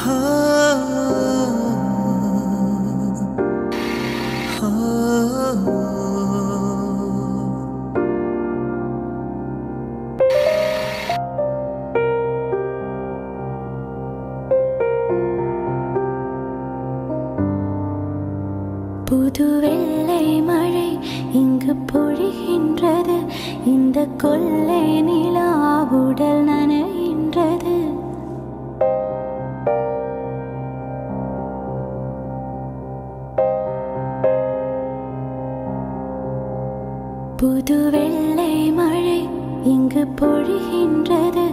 புது வெள்ளை இங்கு பொழிகின்றது. இந்த கொள்ளை நிலா உடல் புது வெள்ளை மழை இங்கு பொழிகின்றது.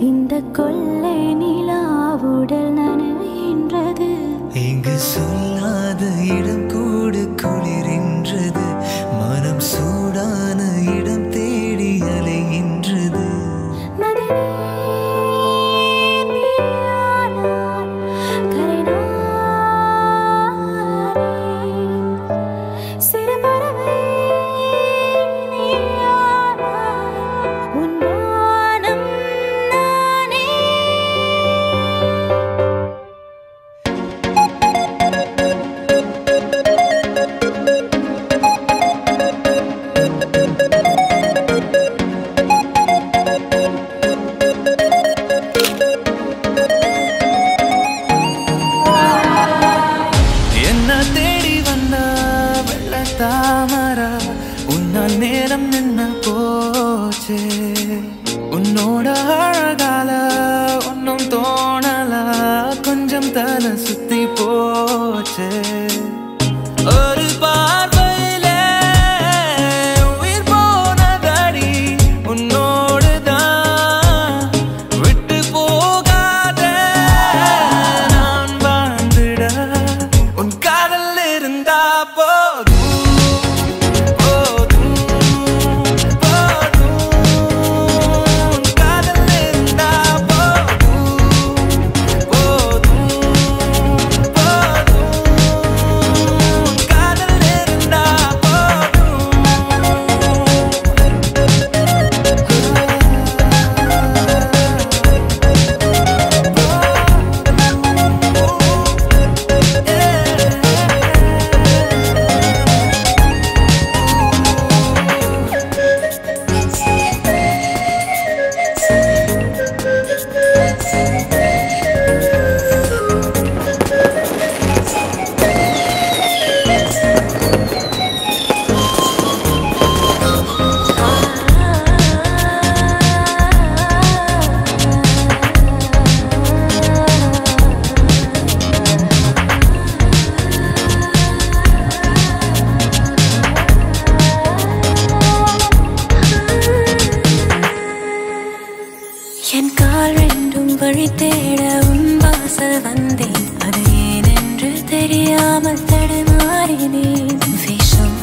இந்த கொள்ளை நிலா உடல் நனவுகின்றது. இங்கு சொல் தாமரா? உன்னால் நேரம் நின்ன போச்சே? உன்னோட அழகால ஒன்னும் தோணல bug என் கால் ரெண்டும் வழி தேட உன் வாசல் வந்தேன். அது ஏனென்று தெரியாமல் தடுமாறினேன். விஷம்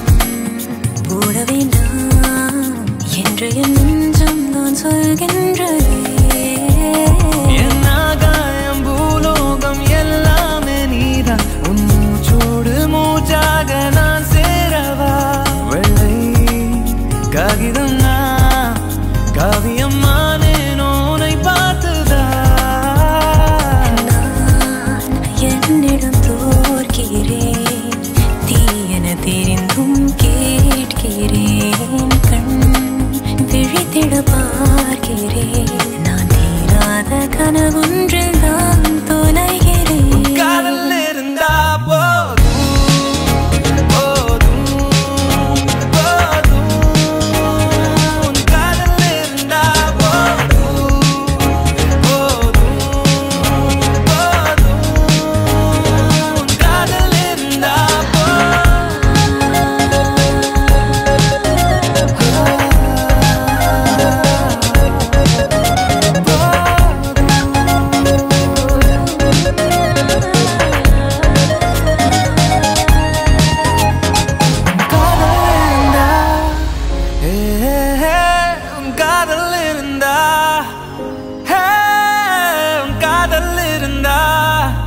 போட வேண்டாம் என்று என் நெஞ்சம் நான் சொல்கின்றதே காகிதம் நான் காவியம்மா i'm gonna live Hem die.